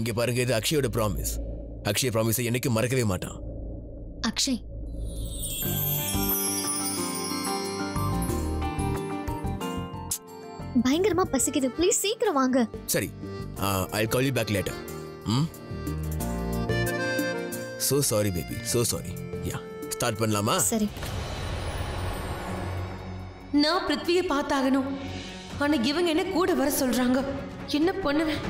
இங்க பாருங்க இது அக்ஷயோட ப்ராமிஸ் அக்ஷய ப்ராமிஸை என்னைக்கும் மறக்கவே மாட்டான். அக்ஷய். பயங்கரமா பசிக்குது. ப்ளீஸ் சீக்கிரம் வாங்க. சரி I call you back later ம்? So sorry baby so sorry யா ஸ்டார்ட் பண்ணலாமா? சரி. நான் பிருத்வியை பார்த்தாகணும். ஆனா இவங்க என்ன கூட வர சொல்றாங்க? என்ன பண்ணுவேன்?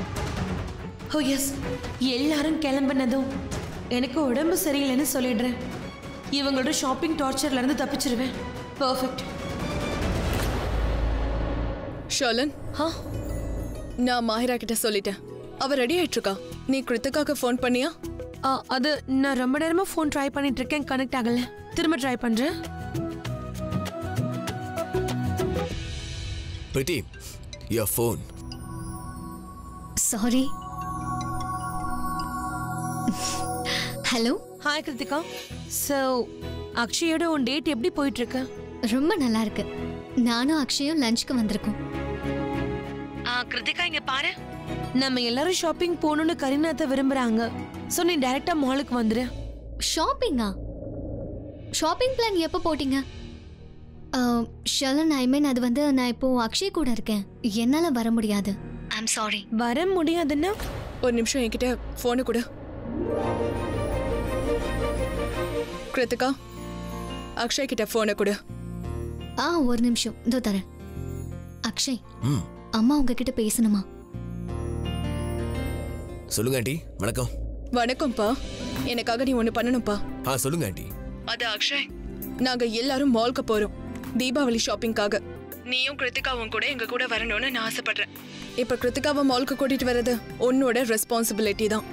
ஓ எஸ் எல்லாரும் கிளம்பினதும் எனக்கு உடம்பு சரியில்லைன்னு சொல்லிடுறேன். இவங்களோட ஷாப்பிங் டார்ச்சர்ல இருந்து தப்பிச்சிருவேன். பர்ஃபெக்ட் ஷர்லன் ஆ நான் மாஹிரா கிட்ட சொல்லிட்டேன். அவ ரெடி ஆயிட்டு இருக்கா நீ கிருத்திகாக்கு ஃபோன் பண்ணியா? ஆ, அது நான் ரொம்ப நேரமா ஃபோன் ட்ரை பண்ணிட்டு இருக்கேன் கனெக்ட் ஆகல. திரும்ப ட்ரை பண்றேன். Pretty your phone sorry hello hi Krithika so அக்ஷயோட உன் டேட் எப்படி போயிட்டு இருக்கு ரொம்ப நல்லா இருக்கு நானும் அக்ஷயும் லஞ்சுக்கு வந்திருக்கோம். ஆ கிருத்திகா இங்க பாரு. நம்ம எல்லாரும் ஷாப்பிங் போகணும்னு கரீனாத்த விரும்புறாங்க. ஸோ நீ டைரக்டா மாலுக்கு வந்துரு. ஷாப்பிங்கா ஷாப்பிங் பிளான் எப்போ போட்டீங்க? ஷலன் ஐ மீன் அது வந்து நான் இப்போ அக்ஷய் கூட இருக்கேன். என்னால வர முடியாது. ஐம் சாரி வர முடியாதுன்னா ஒரு நிமிஷம் என்கிட்ட ஃபோனு கொடு. கிருத்திகா அக்ஷய் கிட்ட ஃபோனை கொடு. ஆ ஒரு நிமிஷம். இதோ தரேன். அக்ஷய் ம். அம்மா உங்ககிட்ட பேசணுமா? சொல்லுங்க ஆண்டி. வணக்கம். வணக்கம்ப்பா. எனக்காக நீ ஒன்று பண்ணணும்ப்பா. ஆ சொல்லுங்க ஆண்டி. அது அக்ஷய். நாங்க எல்லாரும் மால்க்கு போறோம். தீபாவளி ஷாப்பிங்காக நீயும் கிருத்திகாவும் கூட எங்க கூட வரணும்னு நான் ஆசைப்படுறேன். இப்ப கிருத்திகாவை மால்க்கு கூட்டிட்டு வர்றது உன்னோட ரெஸ்பான்சிபிலிட்டி தான்.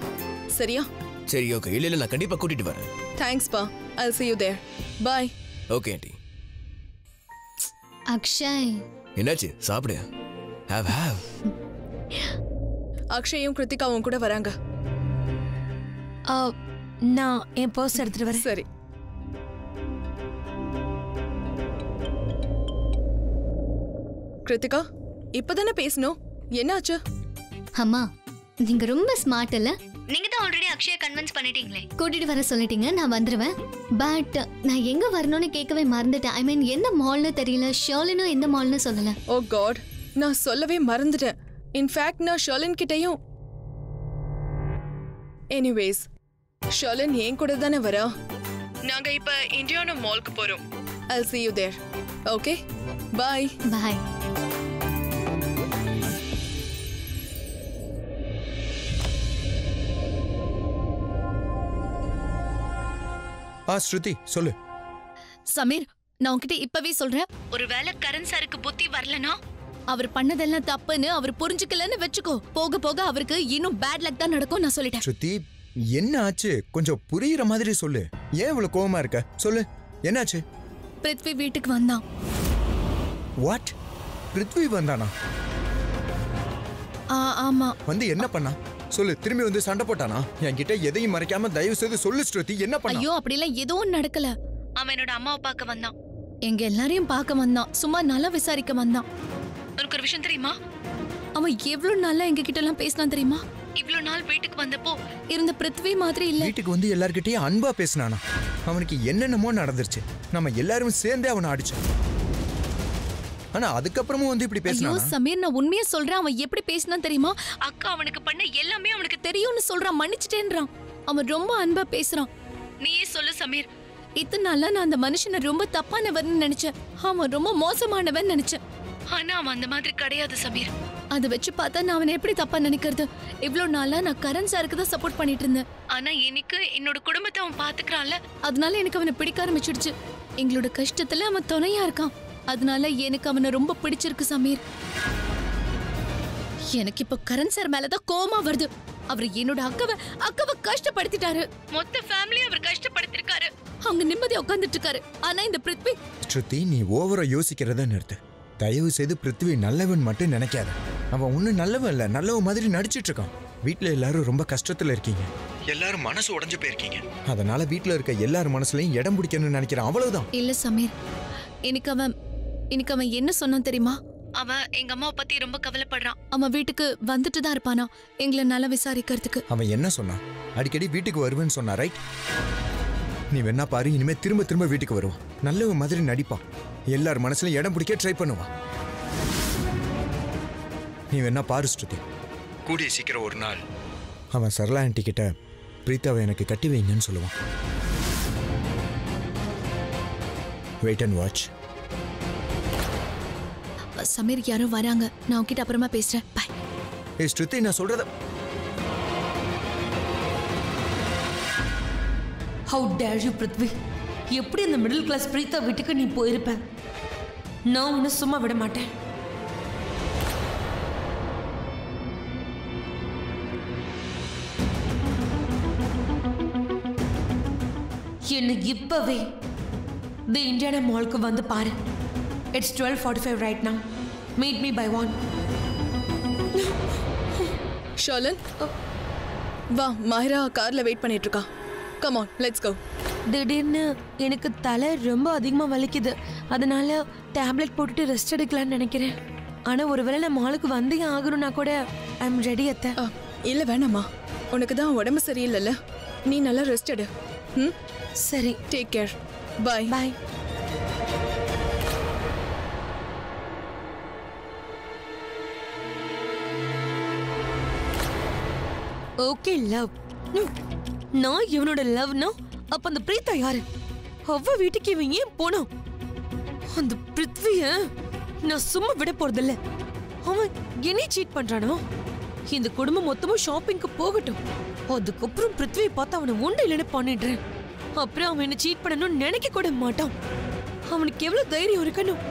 சரியா? சரி ஓகே இல்ல இல்ல நான் கண்டிப்பா கூட்டிட்டு வரேன். தேங்க்ஸ்ப்பா I see you there. Bye okay aunty Akshay. என்னாச்சு? சாப்பிடு ஹேவ் ஹேவ் அக்ஷயும் கிருத்திகாவும் கூட வராங்க. ஆ, நான் என் பர்ஸ் எடுத்துட்டு வரேன். சரி. கிருத்திகா இப்பதானே பேசணும்? என்னாச்சு? அம்மா நீங்க ரொம்ப ஸ்மார்ட் இல்ல நீங்க தான் ஆல்ரெடி அக்ஷய கன்வின்ஸ் பண்ணிட்டீங்களே. கூட்டிட்டு வர சொல்லிட்டீங்க நான் வந்துருவேன். பட் நான் எங்க வரணும்னு கேட்கவே மறந்துட்டேன். ஐ மீன் எந்த மால்னு தெரியல ஷர்லினும் எந்த மால்னு சொல்லல. ஓ காட் நான் சொல்லவே மறந்துட்டேன். இன்ஃபேக்ட் நான் ஷர்லின் கிட்டயும் எனிவேஸ் ஷர்லின் என் கூட தானே வரா? நாங்க இப்ப இந்தியானா மால்க்கு போறோம். I see you there. Okay bye bye ஆ ஸ்ருதி சொல்லு. சமீர் நான் உன்கிட்ட இப்பவே சொல்றேன். ஒருவேளை கரண் சாருக்கு புத்தி வரலனா? அவர் பண்ணதெல்லாம் தப்புன்னு அவர் புரிஞ்சுக்கலன்னு வெச்சுக்கோ. போக போக அவருக்கு இன்னும் பேட் லக் தான் நடக்கும் நான் சொல்லிட்டேன். ஸ்ருதி என்ன ஆச்சு? கொஞ்சம் புரியுற மாதிரி சொல்லு. ஏன் இவ்வளவு கோவமா இருக்க? சொல்லு என்னாச்சு? பிருத்வி வீட்டுக்கு வந்தான். வாட் பிருத்வி வந்தானா? ஆ, ஆமா. வந்து என்ன பண்ணா? சொல்லு திரும்பி வந்து சண்டை போட்டானா? என்கிட்ட எதையும் மறைக்காம தயவு செய்து சொல்லு ஸ்ருதி. என்ன பண்ணா? ஐயோ அப்படிலாம் எதுவும் நடக்கல. அவன் என்னோட அம்மாவை பார்க்க வந்தான். எங்க எல்லாரையும் பார்க்க வந்தான். சும்மா நல்லா விசாரிக்க வந்தான். உனக்கு ஒரு விஷயம் தெரியுமா? அவன் எவ்வளவு நாளா எங்க கிட்ட எல்லாம் பேசினான் தெரியுமா? இவ்வளவு நாள் வீட்டுக்கு வந்தப்போ இருந்த பிருத்வி மாதிரி இல்ல. வீட்டுக்கு வந்து எல்லார்கிட்டயும் அன்பா பேசினானா? அவனுக்கு என்னென்னமோ நடந்துருச்சு. நம்ம எல்லாரும் சேர்ந்தே அவனை அடிச்சோம். ஆனா அதுக்கப்புறமும் வந்து இப்படி ஐயோ சமீர் நான் உண்மையா சொல்றேன். அவன் எப்படி பேசினா தெரியுமா? அக்கா அவனுக்கு பண்ண எல்லாமே அவனுக்கு தெரியும்னு சொல்றான். மன்னிச்சிட்டேன்றான். அவன் ரொம்ப அன்பா பேசுறான். நீயே சொல்லு சமீர். இத்தனை நாளா நான் அந்த மனுஷனை ரொம்ப தப்பானவர்னு நினைச்சேன். அவன் ரொம்ப மோசமானவன் நினைச்சேன். ஆனா அவன் அந்த மாதிரி கிடையாது சமீர். அதை வச்சு பார்த்தா நான் அவனை எப்படி தப்பா நினைக்கிறது? இவ்வளவு நாளா நான் கரண் சாருக்கு தான் சப்போர்ட் பண்ணிட்டு இருந்தேன். ஆனா எனக்கு என்னோட குடும்பத்தை அவன் பாத்துக்கிறான்ல. அதனால எனக்கு அவனை பிடிக்க ஆரம்பிச்சிடுச்சு. எங்களோட கஷ்டத்துல அவன் துணையா இருக்கான். அதனால எனக்கு அவனை ரொம்ப பிடிச்சிருக்கு சமீர். எனக்கு இப்ப கரண் சார் மேலதான் கோமா வருது. அவர் என்னோட அக்காவை அக்காவை கஷ்டப்படுத்திட்டாரு. மொத்த ஃபேமிலி அவர் கஷ்டப்படுத்திருக்காரு. அவங்க நிம்மதியா உட்கார்ந்துட்டு இருக்காரு ஆனா இந்த பிருத்வி ஸ்ருதி நீ ஓவரா யோசிக்கிறத நிறுத்து. தயவு செய்து பிருத்வி நல்லவன் மட்டும் நினைக்காத. அவன் ஒன்றும் நல்லவன் இல்லை நல்லவன் மாதிரி நடிச்சிட்டு இருக்கான் வீட்டில் எல்லாரும் ரொம்ப கஷ்டத்துல இருக்கீங்க. எல்லாரும் மனசு உடைஞ்சு போயிருக்கீங்க. அதனால வீட்டில் இருக்க எல்லார் மனசுலயும் இடம் பிடிக்கணும்னு நினைக்கிறேன். அவ்வளவுதான். இல்ல சமீர். எனக்கு அவன் எனக்கு அவன் என்ன சொன்னான் தெரியுமா? அவன் எங்க அம்மாவை பத்தி ரொம்ப கவலைப்படுறான். அவன் வீட்டுக்கு வந்துட்டு தான் இருப்பானா? எங்களை நல்லா விசாரிக்கிறதுக்கு. அவன் என்ன சொன்னான்? அடிக்கடி வீட்டுக்கு வருவேன்னு சொன்னா ரைட் நீ வேணா பாரு இனிமே திரும்ப திரும்ப வீட்டுக்கு வருவான். நல்லவன் மாதிரி நடிப்பான். எல்லார் மனசுலயும் இடம் பிடிக்க ட்ரை பண்ணுவான். நீ வேணா பாரு ஸ்ருதி. கூடிய சீக்கிரம் ஒரு நாள் அவன் சரளா ஆண்டி கிட்ட பிரீத்தாவை எனக்கு கட்டி வைங்கன்னு சொல்லுவான். வெயிட் அண்ட் வாட்ச் சமீர் யாரோ வராங்க. நான் உன்கிட்ட அப்புறமா பேசுறேன். பாய் ஏய் ஸ்ருதி நான் சொல்றத ஹவு டேர் யூ பிருத்வி எப்படி அந்த மிடில் கிளாஸ் பிரீத்தா வீட்டுக்கு நீ போயிருப்ப? நான் உன்னை சும்மா விட மாட்டேன். என்னை இப்பவே தி இந்தியானா மால்க்கு வந்து பாரு. It's twelve forty five right now. Meet me by one ஷாலன் வா மாஹிரா கார்ல வெயிட் பண்ணிட்டு இருக்கா கம் ஆன் லெட்ஸ் கோ திடீர்னு எனக்கு தலை ரொம்ப அதிகமாக வலிக்குது. அதனால டேப்லெட் போட்டுட்டு ரெஸ்ட் எடுக்கலாம்னு நினைக்கிறேன். ஆனால் ஒருவேளை நான் மாலுக்கு வந்தே ஆகணும்னா கூட ஐ எம் ரெடி அத்தை இல்ல வேணாமா உனக்கு தான் உடம்பு சரியில்லைல்ல. நீ நல்லா ரெஸ்ட் எடு. ம்? சரி. Take care bye bye okay love நான் இவனோட லவ்னா அப்ப அந்த பிரீத்தா யாரு? அவ வீட்டுக்கு இவன் ஏன் போனான் அந்த பிருத்விய நான் சும்மா விட போறதில்ல. அவன் என்னை சீட் பண்றானோ? இந்த குடும்பம் மொத்தமும் ஷாப்பிங்க்கு போகட்டும். அதுக்கப்புறம் பிருத்வியை பார்த்து அவனை உண்டு இல்லைன்னு பண்ணிடுறேன். அப்புறம் அவன் என்ன சீட் பண்ணணும்னு நினைக்க கூட மாட்டான். அவனுக்கு எவ்வளவு தைரியம் இருக்கணும்?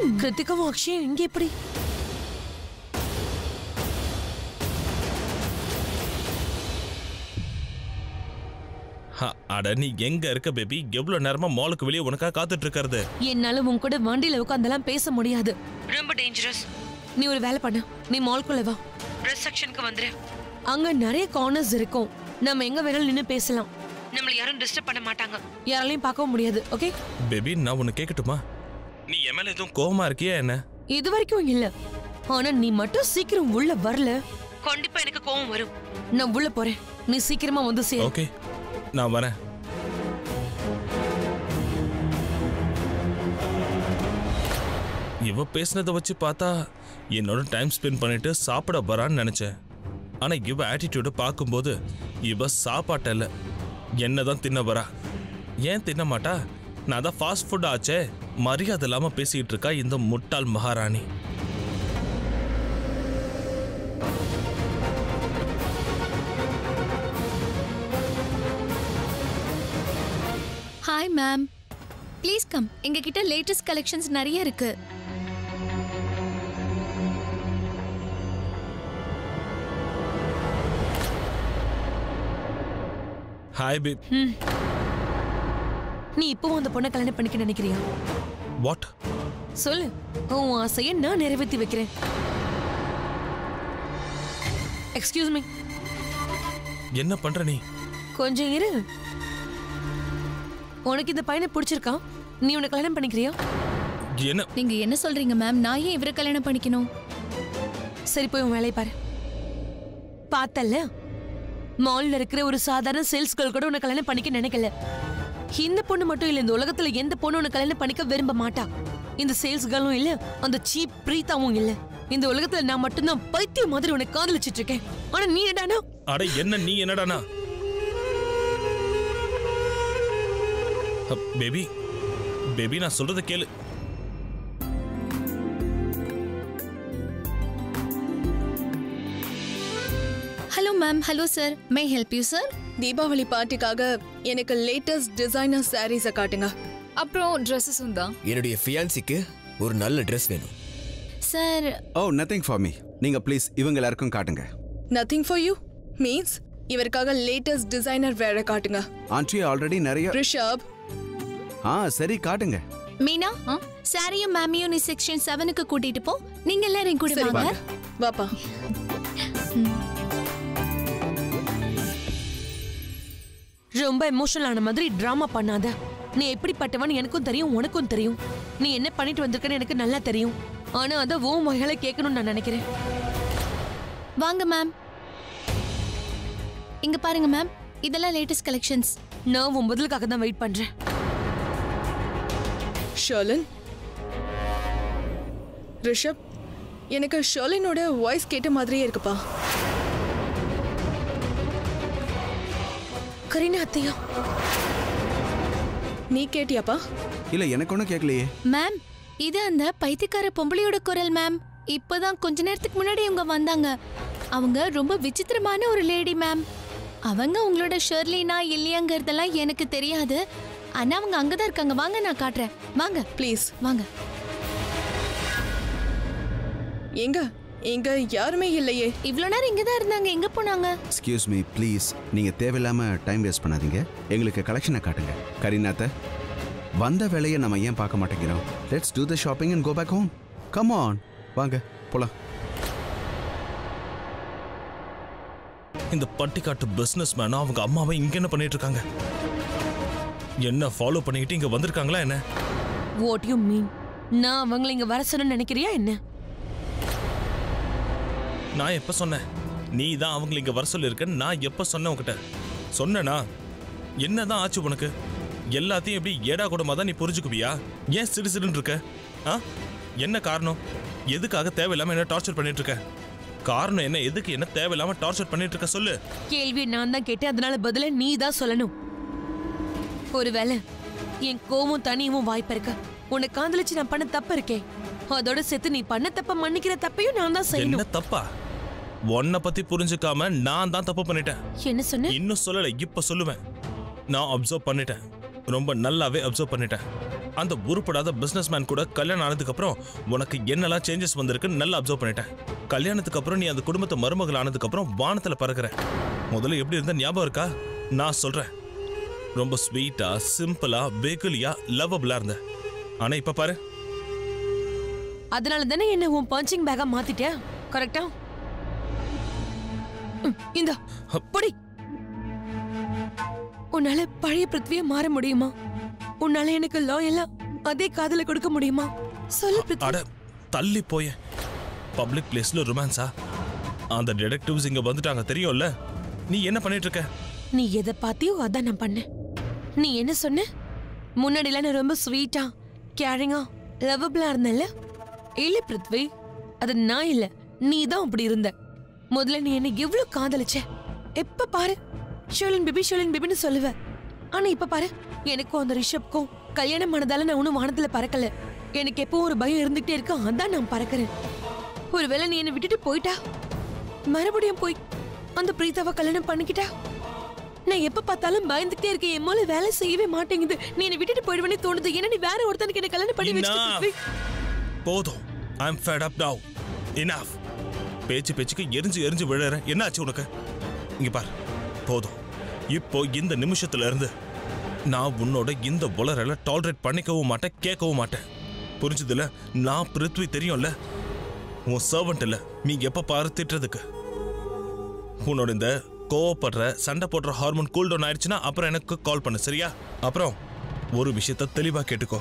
கிருத்திகாவும் அக்ஷயும் இங்க எப்படி? ஹ, அட நீ எங்க இருக்க பேபி? எவ்வளவு நேரமா மாலுக்கு வெளியே உனக்காக காத்துட்டு இருக்கிறது என்னால உன் கூட வண்டியில உட்காந்தெல்லாம் பேச முடியாது. ரொம்ப டேஞ்சரஸ் நீ ஒரு வேலை பண்ண. நீ மால்குள்ள வா. ட்ரெஸ் செக்ஷனுக்கு வந்துரு. அங்க நிறைய கார்னர்ஸ் இருக்கும். நம்ம எங்க வேணாலும் நின்னு பேசலாம். நம்மள யாரும் டிஸ்டர்ப் பண்ண மாட்டாங்க. யாராலையும் பார்க்கவும் முடியாது ஓகே பேபி நான் உன்னை கேட்கட்டுமா நீ மேல எதுவும் கோவமா இருக்கியா என்ன? இது வரைக்கும் இல்ல. ஆனா நீ மட்டும் சீக்கிரம் உள்ள வரல. கண்டிப்பா எனக்கு கோவம் வரும். நான் உள்ள போறேன். நீ சீக்கிரமா வந்து சேரு. ஓகே. நான் வரேன். இவ பேசுனதை வச்சு பார்த்தா என்னோட டைம் ஸ்பெண்ட் பண்ணிட்டு சாப்பிட வரான்னு நினைச்சேன். ஆனா இவ ஆட்டிடியூட பார்க்கும்போது இவ சாப்பாட்ட இல்ல. என்னதான் தின்ன வரா. ஏன் தின்ன மாட்டா? நான் தான் ஃபாஸ்ட் ஃபுட் ஆச்சே. மரியாதை இல்லாம பேசிக்கிட்டு இருக்கா இந்த முட்டாள் மகாராணி. ஹாய் மேம் ப்ளீஸ் கம் எங்க கிட்ட லேட்டஸ்ட் கலெக்ஷன்ஸ் நிறைய இருக்கு. ஹாய் பேப் நீ இப்பவும் அந்த பொண்ணை கல்யாணம் பண்ணிக்க நினைக்கிறியா? வாட் சொல்லு. உன் ஆசையை நான் நிறைவேற்றி வைக்கிறேன். எக்ஸ்கியூஸ் மீ என்ன பண்ற நீ? கொஞ்சம் இரு. உனக்கு இந்த பையனை பிடிச்சிருக்கா? நீ உன்னை கல்யாணம் பண்ணிக்கிறியா? என்ன? நீங்க என்ன சொல்றீங்க மேம் நான் ஏன் இவரை கல்யாணம் பண்ணிக்கணும்? சரி போய் உன் வேலையை பாரு. பார்த்தல்ல? மால்ல இருக்கிற ஒரு சாதாரண சேல்ஸ் கேர்ள் கூட உன்னை கல்யாணம் பண்ணிக்க நினைக்கல. இந்த பொண்ணு மட்டும் இல்ல இந்த உலகத்துல எந்த பொண்ணு உன்னை கல்யாணம் பண்ணிக்க விரும்ப மாட்டா? இந்த சேல்ஸ் கேர்ளும் இல்ல அந்த சீப் பிரீதாவும் இல்ல. இந்த உலகத்துல நான் மட்டும்தான் பைத்தியம் மாதிரி உன்னை காதலிச்சிட்டு இருக்கேன் ஆனா நீ என்னடானா? அட என்ன நீ என்னடானா? பேபி பேபி நான் சொல்றத கேளு. Hello ma'am hello sir may help you sir Deepavali பார்ட்டிக்காக எனக்கு லேட்டஸ்ட் டிசைனர் சாரீஸை காட்டுங்க. அப்புறம் ட்ரெஸ்ஸஸும் தான் என்னுடைய ஃபியான்சிக்கு ஒரு நல்ல ட்ரெஸ் வேணும். Sir oh nothing for me நீங்க ப்ளீஸ் இவங்க எல்லாருக்கும் காட்டுங்க. நத்திங் ஃபார் யூ மீன்ஸ் இவருக்காக லேட்டஸ்ட் டிசைனர் வேற காட்டுங்க. ஆண்ட்ரி ஆல்ரெடி நிறைய ரிஷப் ஆ சரி காட்டுங்க. மீனா சாரியும் மேமியும் நீ செக்ஷன் செவனுக்கு கூட்டிட்டு போ. நீங்க எல்லாரும் கூட வாங்க. வாப்பா. ரொம்ப எமோஷனல் ஆன மாதிரி டிராமா பண்ணாத. நீ எப்படிப்பட்டவன் எனக்கும் தெரியும் உனக்கும் தெரியும். நீ என்ன பண்ணிட்டு வந்திருக்கன்னு எனக்கு நல்லா தெரியும். ஆனா அத உன் மகளை கேட்கணும்னு நான் நினைக்கிறேன். வாங்க மேம் இங்க பாருங்க மேம் இதெல்லாம் லேட்டஸ்ட் கலெக்ஷன்ஸ் நான் உன் பதிலுக்காக தான் வெயிட் பண்றேன். ஷர்லின்? ரிஷப் எனக்கு ஷர்லினோட வாய்ஸ் கேட்ட மாதிரியே இருக்குப்பா. கரீனா அத்தையா? நீ கேட்டியாப்பா? இல்ல எனக்கு ஒன்றும் கேட்கலையே. மேம் இது அந்த பைத்தியக்கார பொம்பளையோட குரல் மேம். இப்பதான் கொஞ்ச நேரத்துக்கு முன்னாடி இவங்க வந்தாங்க. அவங்க ரொம்ப விசித்திரமான ஒரு லேடி மேம். அவங்க உங்களோட ஷெர்லினா இல்லையாங்கிறதெல்லாம் எனக்கு தெரியாது. ஆனா அவங்க அங்கதான் இருக்காங்க. வாங்க நான் காட்டுறேன். வாங்க ப்ளீஸ் வாங்க. எங்க? இங்க யாருமே இல்லையே. இவ்வளோ நேரம் இங்க தான் இருந்தாங்க. எங்க போனாங்க? எக்ஸ்கியூஸ் மீ ப்ளீஸ் நீங்க தேவையில்லாம டைம் வேஸ்ட் பண்ணாதீங்க. எங்களுக்கு கலெக்ஷனை காட்டுங்க. கரீனாத்த வந்த வேலையை நம்ம ஏன் பார்க்க மாட்டேங்கிறோம்? Let's do the shopping and go back home come on வாங்க போலாம். இந்த பட்டிக்காட்டு பிசினஸ் மேனும் அவங்க அம்மாவை இங்க என்ன பண்ணிட்டு இருக்காங்க? என்ன ஃபாலோ பண்ணிக்கிட்டு இங்க வந்திருக்காங்களா என்ன? வாட் யூ மீன் நான் அவங்களை இங்க வர சொன்னு நினைக்கிறியா என்ன? நான் எப்ப சொன்னேன்? நீ தான் அவங்களை இங்க வர சொல்லியிருக்க நான் எப்ப சொன்னேன் உன்கிட்ட? சொன்னேனா? என்னதான் ஆச்சு உனக்கு? எல்லாத்தையும் எப்படி ஏடா கூடமா தான் நீ புரிஞ்சுக்குவியா? ஏன் சிடு சிடுன்னு இருக்க? ஆ? என்ன காரணம்? எதுக்காக தேவையில்லாம என்ன டார்ச்சர் பண்ணிட்டு இருக்க காரணம் என்ன? எதுக்கு என்ன தேவையில்லாம டார்ச்சர் பண்ணிட்டு இருக்க சொல்லு. கேள்வி நான் தான் கேட்டேன் அதனால பதில நீ தான் சொல்லணும். ஒருவேளை என் கோவம் தனியும் வாய்ப்பு இருக்கு? உன்னை காதலிச்சு நான் பண்ண தப்பு இருக்கே. அதோட சேர்த்து நீ பண்ண தப்ப மன்னிக்கிற தப்பையும் நான் தான் என்ன செய்யணும் தப்பா? உன்னை பத்தி புரிஞ்சுக்காம நான் தான் தப்பு பண்ணிட்டேன். என்ன சொன்ன? இன்னும் சொல்லல இப்ப சொல்லுவேன். நான் அப்சர்வ் பண்ணிட்டேன். ரொம்ப நல்லாவே அப்சர்வ் பண்ணிட்டேன். அந்த உருப்படாத பிசினஸ் மேன் கூட கல்யாணம் ஆனதுக்கு அப்புறம் உனக்கு என்னெல்லாம் சேஞ்சஸ் வந்திருக்குன்னு நல்லா அப்சர்வ் பண்ணிட்டேன். கல்யாணத்துக்கு அப்புறம் நீ அந்த குடும்பத்தை மருமகள் ஆனதுக்கு அப்புறம் வானத்துல பறக்குற. முதல்ல எப்படி இருந்த ஞாபகம் இருக்கா? நான் சொல்றேன். ரொம்ப ஸ்வீட்டா சிம்பிளா வெகுலியா லவ்வபிளா இருந்த. ஆனா இப்ப பாரு. அதனால தானே என்ன உன் பஞ்சிங் பேக்கா மாத்திட்டியா? கரெக்டா இந்த பொடி. உன்னால பழைய பிருத்வியை மாற முடியுமா? உன்னால எனக்கு லாயலா அதே காதல கொடுக்க முடியுமா? சொல்லு அட தள்ளி போய பப்ளிக் பிளேஸ்ல ரொமான்ஸா அந்த டிடெக்டிவ்ஸ் இங்க வந்துட்டாங்க தெரியும்ல? நீ என்ன பண்ணிட்டு இருக்க? நீ எதை பார்த்தியோ அதான் நான் பண்ணேன். நீ என்ன சொன்ன? முன்னாடிலாம் நான் ரொம்ப ஸ்வீட்டா கேரிங்கா லவபிளா இருந்தேன்ல? இல்ல பிருத்வி அது நான் இல்ல. நீ தான் அப்படி இருந்த. முதல்ல நீ என்ன எவ்வளவு காதலிச்ச? எப்ப பாரு? ஷோலின் பேபி ஷோலின் பேபின்னு சொல்லுவ. ஆனா இப்ப பாரு எனக்கும் அந்த ரிஷப்க்கும் கல்யாணம் ஆனதால நான் ஒன்னும் வானத்துல பறக்கல. எனக்கு எப்பவும் ஒரு பயம் இருந்துகிட்டே இருக்கு அதான் நான் பறக்கிறேன். ஒருவேளை நீ என்னை விட்டுட்டு போயிட்டா? மறுபடியும் போய் அந்த பிரீதாவை கல்யாணம் பண்ணிக்கிட்டா? நான் எப்ப பார்த்தாலும் பயந்துட்டே இருக்கேன் என் மூளை வேலை செய்யவே மாட்டேங்குது. நீ என்னை விட்டுட்டு போயிடுவேனே தோணுது. ஏன்னா நீ வேற ஒருத்தனுக்கு என்ன கல்யாணம் பண்ணி. பிருத்வி. போதும். I am fed up now enough பேச்சு பேச்சுக்கு எரிஞ்சு எரிஞ்சு விழற. என்னாச்சு உனக்கு? இங்க பார். போதும். இப்போ இந்த நிமிஷத்துல இருந்து நான் உன்னோட இந்த உலரல டாலரேட் பண்ணிக்கவும் மாட்டேன் கேட்கவும் மாட்டேன். புரிஞ்சதுல? நான் பிருத்வி தெரியும்ல? உன் சர்வன்ட் இல்ல. நீ எப்ப பாரு திட்டுறதுக்கு. உன்னோட இந்த கோவப்படுற சண்டை போடுற ஹார்மோன் கூல் டவுன் ஆயிடுச்சுன்னா அப்புறம் எனக்கு கால் பண்ணு சரியா? அப்புறம் ஒரு விஷயத்த தெளிவா கேட்டுக்கோ.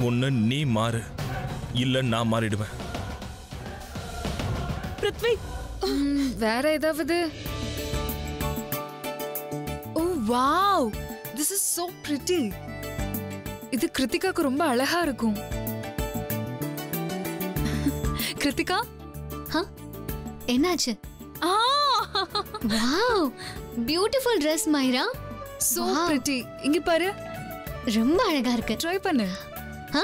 ஒன்னு நீ மாறு. இல்ல நான் மாறிடுவேன். பிருத்வி? வேற ஏதாவது? ஓ wow! This is so pretty இது கிருத்திகாக்கு ரொம்ப அழகா இருக்கும். கிருத்திகா? ஹ? என்னாச்சு? ஆ! Wow! Beautiful Dress Myra so. Pretty இங்க பாரு. ரொம்ப அழகா இருக்கு. ட்ரை பண்ணு. ஆ?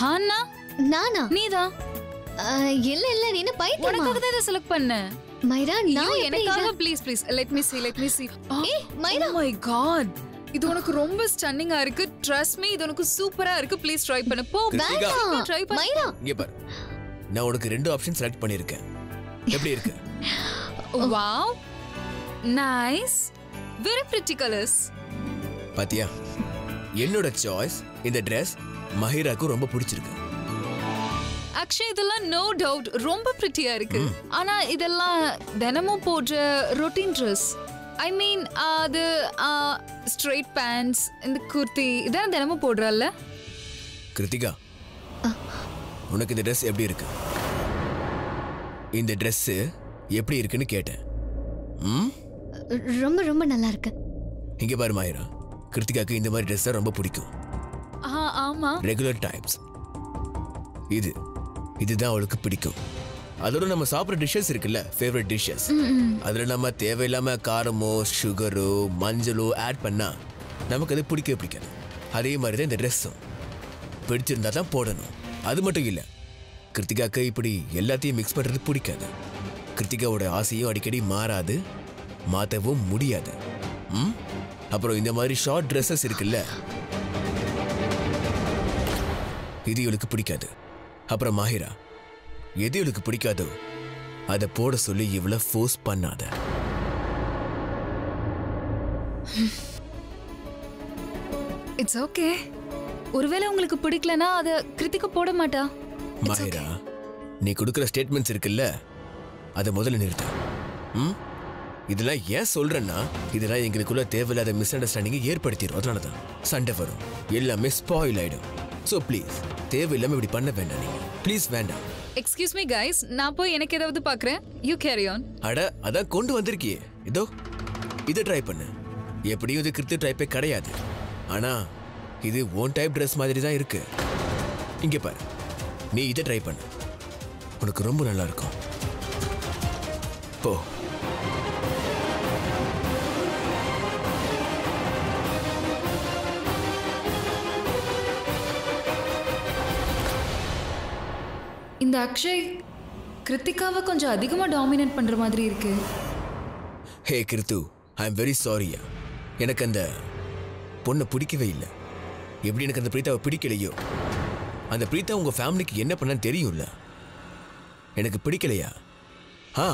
ஹானா நானா? நீதான் இல்ல இல்ல நீ என்ன பைத்தியமா? உனக்காக தான் இதை செலக்ட் பண்ணேன். மைரா நான் எனக்காக please please let me see let me see. ஏய், மைரா. மை காட் இது உனக்கு ரொம்ப ஸ்டன்னிங்கா இருக்கு. ட்ரஸ்ட் மீ இது உனக்கு சூப்பரா இருக்கு. ப்ளீஸ் ட்ரை பண்ணு. போ. வேண்டாம். ட்ரை பண்ணு. மைரா இங்க பாரு. நான் உனக்கு ரெண்டு ஆப்ஷன் செலக்ட் பண்ணியிருக்கேன். எப்படி இருக்கு? Wow nice very pretty colours பாத்தியா? என்னோட சாய்ஸ் இந்த Dress மஹிராக்கு ரொம்ப பிடிச்சிருக்கு. ஆக்சுவலி இதெல்லாம் நோ டவுட் ரொம்ப பிரிட்டியா இருக்கு. ஆனா இதெல்லாம் தினமும் போடுற ரொட்டீன் ட்ரெஸ் ஐ மீன் அது ஸ்ட்ரெயிட் பேண்ட்ஸ் இந்த குர்த்தி இதான தினமும் போடுறல்ல கிருத்திகா உனக்கு இந்த ட்ரெஸ் எப்படி இருக்கு? இந்த Dress எப்படி இருக்குன்னு கேட்டேன். ரொம்ப ரொம்ப நல்லா இருக்கு. இங்க பாரு மாயிரா. கிருத்திகாக்கு இந்த மாதிரி ட்ரெஸ் தான் ரொம்ப பிடிக்கும். ஆமா. ரெகுலர் டைப்ஸ் இது. இதுதான் அவளுக்கு பிடிக்கும். அதோட நம்ம சாப்பிட்ற டிஷ்ஷஸ் இருக்குல்ல ஃபேவரட் டிஷ்ஷஸ் அதுல நம்ம தேவையில்லாம காரமோ சுகரோ மஞ்சளோ ஆட் பண்ணா நமக்கு அது பிடிக்கவே பிடிக்காது. அதே மாதிரி தான் இந்த ட்ரெஸ்ஸும் பிடிச்சிருந்தா தான் போடணும். அது மட்டும் இல்லை கிருத்திகாக்கு இப்படி எல்லாத்தையும் மிக்ஸ் பண்றது பிடிக்காது. கிருத்திகாவோட ஆசையும் அடிக்கடி மாறாது மாற்றவும் முடியாது. ம்? அப்புறம் இந்த மாதிரி ஷார்ட் ட்ரெஸ்ஸஸ் இருக்குல்ல இது இவளுக்கு பிடிக்காது. அப்புறம் மாஹிரா எது இவளுக்கு பிடிக்காதோ அதை போட சொல்லி இவளை ஃபோர்ஸ் பண்ணாத. இட்ஸ் ஓகே ஒருவேளை உங்களுக்கு பிடிக்கலனா அதை கிருத்திக்க போட மாட்டா. மாஹிரா நீ கொடுக்குற ஸ்டேட்மெண்ட்ஸ் இருக்குல்ல அதை முதல்ல நிறுத்து. ம்? இதெல்லாம் ஏன் சொல்றேன்னா இதெல்லாம் எங்களுக்குள்ள தேவையில்லாத மிஸ் அண்டர்ஸ்டாண்டிங்கை ஏற்படுத்திடும் அதனால தான் சண்டை வரும். எல்லாமே ஸ்பாயில் ஆயிடும். ஸோ ப்ளீஸ் தேவையில்லாம இப்படி பண்ண வேண்டாம் நீங்க. ப்ளீஸ் வேண்டாம். எக்ஸ்கியூஸ் மீ கைஸ் நான் போய் எனக்கு ஏதாவது பார்க்குறேன் யூ கேரி ஆன் அட அதான் கொண்டு வந்திருக்கியே. இதோ இதை ட்ரை பண்ணு. எப்படியும் இது கிருத்து டைப்பே கிடையாது. ஆனா இது ஓன் டைப் ட்ரெஸ் மாதிரி தான் இருக்கு. இங்க பாரு. நீ இதை ட்ரை பண்ணு. உனக்கு ரொம்ப நல்லா இருக்கும். போ. இந்த அக்ஷய் கிருத்திகாவை கொஞ்சம் அதிகமாக டாமினேட் பண்ணுற மாதிரி இருக்கு. ஹே கிருத்து ஐ எம் வெரி சாரியா எனக்கு அந்த பொண்ணை பிடிக்கவே இல்லை. எப்படி எனக்கு அந்த பிரீத்தாவை பிடிக்கலையோ? அந்த பிரீத்தா உங்கள் ஃபேமிலிக்கு என்ன பண்ணான்னு தெரியும்ல? எனக்கு பிடிக்கலையா? ஆ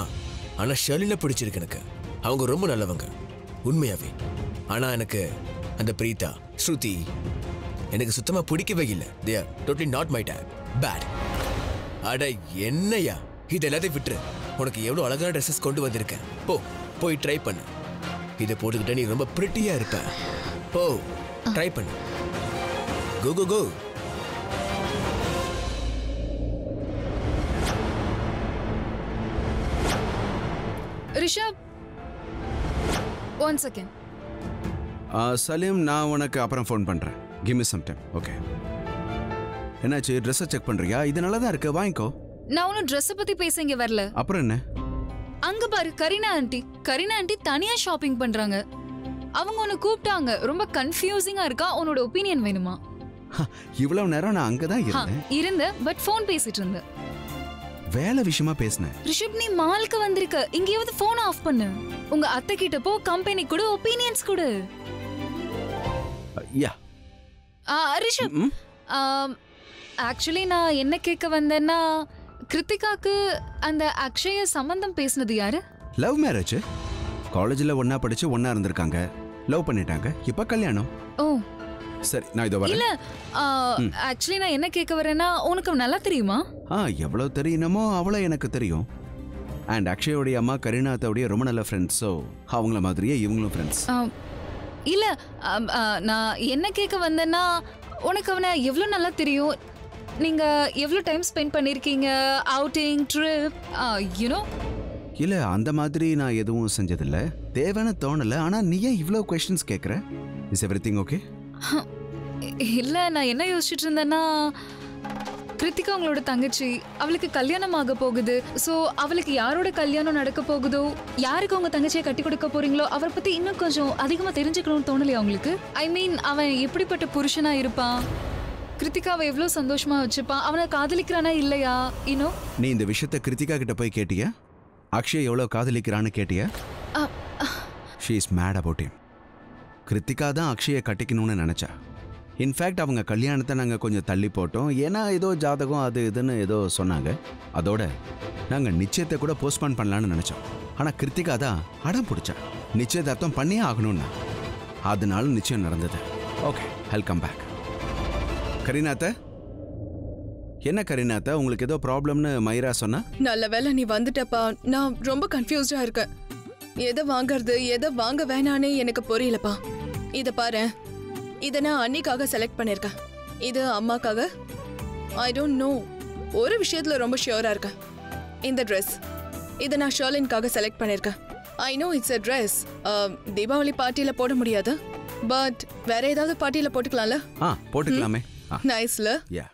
ஆனால் ஷர்லினை பிடிச்சிருக்கு எனக்கு. அவங்க ரொம்ப நல்லவங்க உண்மையாவே. ஆனால் எனக்கு அந்த பிரீத்தா ஸ்ருதி எனக்கு சுத்தமாக பிடிக்கவே இல்லை. They are totally not my type bad அட என்னையா? இது எல்லாத்தையும் விட்டுரு. உனக்கு எவ்வளவு அழகான ட்ரெஸ்ஸஸ் கொண்டு வந்திருக்கேன். போ போய் ட்ரை பண்ணு. இதை போட்டுக்கிட்ட நீ ரொம்ப பிரிட்டியா இருப்ப. போ ட்ரை பண்ணு. Go go go Rishabh one second Salim நான் உனக்கு அப்புறம் ஃபோன் பண்ணுறேன் give me some time okay என்னாச்சு? ட்ரெஸ்ஸை செக் பண்ணுறியா இது நல்லா தான் இருக்கு. வாங்கிக்கோ. நான் ஒன்றும் ட்ரெஸ்ஸை பற்றி பேச இங்கே வரல. அப்புறம் என்ன? அங்க பாரு கரீனா ஆண்டி கரீனா ஆண்டி தனியா ஷாப்பிங் பண்றாங்க. அவங்க உன்னை கூப்பிட்டாங்க. ரொம்ப கன்ஃபியூசிங்கா இருக்கா? உன்னோட ஒப்பீனியன் வேணுமா? இவ்வளவு நேரம் நான் அங்கே தான் இருந்தேன். இருந்த பட் ஃபோன் பேசிட்டு இருந்த வேலை விஷயமா பேசினேன் ரிஷப் நீ மாலுக்கு வந்திருக்க. இங்கேயாவது ஃபோன் ஆஃப் பண்ணு. உங்க அத்தை கிட்ட போ கம்பெனி கூட ஒப்பீனியன்ஸ் கொடு. யா. ஆ, ரிஷப். ஆக்சுவலி நான் என்ன கேட்க வந்தேன்னா கிருத்திகாக்கு அந்த அக்ஷய சம்பந்தம் பேசினது யாரு? லவ் மேரேஜ் காலேஜில் ஒன்றா படித்து ஒன்றா இருந்திருக்காங்க. லவ் பண்ணிட்டாங்க. இப்போ கல்யாணம்? ஓ. சரி நான் இதோ இல்ல வரேன் ஆக்சுவலி நான் என்ன கேட்க வரேன்னா உனக்கு நல்லா தெரியுமா? ஆ எவ்வளோ தெரியணுமோ அவ்வளோ எனக்கு தெரியும். அண்ட் அக்ஷயோடைய அம்மா கரீனாத்தோடைய ரொம்ப நல்ல ஃப்ரெண்ட்ஸ் ஸோ அவங்கள மாதிரியே இவங்களும் ஃப்ரெண்ட்ஸ் இல்ல நான் என்ன கேட்க வந்தேன்னா உனக்கு அவனை எவ்வளோ நல்லா தெரியும்? நீங்க எவ்வளோ டைம் ஸ்பெண்ட் பண்ணிருக்கீங்க? அவுட்டிங் ட்ரிப் யூனோ இல்லை அந்த மாதிரி நான் எதுவும் செஞ்சதில்ல. தேவைன்னு தோணலை. ஆனால் நீ ஏன் இவ்வளோ கொஷின்ஸ் கேட்குற இஸ் எவ்ரி திங் ஓகே இல்ல நான் என்ன யோசிச்சுட்டு இருந்தேன்னா கிருத்திகா உங்களோட தங்கச்சி அவளுக்கு கல்யாணம் ஆக போகுது. ஸோ அவளுக்கு யாரோட கல்யாணம் நடக்க போகுதோ யாருக்கு உங்க தங்கச்சியை கட்டி கொடுக்க போறீங்களோ அவரை பத்தி இன்னும் கொஞ்சம் அதிகமா தெரிஞ்சுக்கணும்னு தோணலையா உங்களுக்கு? ஐ மீன் அவன் எப்படிப்பட்ட புருஷனா இருப்பான்? கிருத்திகாவை எவ்வளோ சந்தோஷமா வச்சுப்பான்? அவனை காதலிக்கிறானா இல்லையா? இன்னும் நீ இந்த விஷயத்த கிருத்திகா கிட்ட போய் கேட்டியா? அக்ஷய் எவ்வளோ காதலிக்கிறான்னு கேட்டியா? She is mad about him. Krithika தான் அக்ஷயை கட்டிக்கணும்னு நினச்சா. இன்ஃபேக்ட் அவங்க கல்யாணத்தை நாங்கள் கொஞ்சம் தள்ளி போட்டோம். ஏன்னா ஏதோ ஜாதகம் அது இதுன்னு ஏதோ சொன்னாங்க. அதோட நாங்கள் நிச்சயத்தை கூட போஸ்ட்பான் பண்ணலான்னு நினச்சோம். ஆனால் கிருத்திகா தான் அடம் பிடிச்சா. நிச்சயதார்த்தம் பண்ணியே ஆகணும்னா. அதனால நிச்சயம் நடந்தது. ஓகே வெல்கம் பேக் கரீனாத்த என்ன கரீனாத்த உங்களுக்கு ஏதோ ப்ராப்ளம்னு மைரா சொன்னா? நல்ல வேளை நீ வந்துட்டப்பா. நான் ரொம்ப கன்ஃபியூஸ்டா இருக்கேன் எதை வாங்குறது எதை வாங்க வேணானே எனக்கு புரியலப்பா. இத பாரு. இத நான் அன்னிக்காக செலக்ட் பண்ணிருக்கேன். இது அம்மாக்காக? ஐ டோன்ட் நோ ஒரு விஷயத்துல ரொம்ப ஷியோரா இருக்கேன். இந்த ட்ரெஸ் இதை நான் ஷர்லின்காக செலக்ட் பண்ணிருக்கேன். I know it's a dress Deepavali பார்ட்டியில போட முடியாது. பட் வேற ஏதாவது பார்ட்டியில போட்டுக்கலாம்ல? ஆ போட்டுக்கலாமே. ஆ நைஸ்ல யா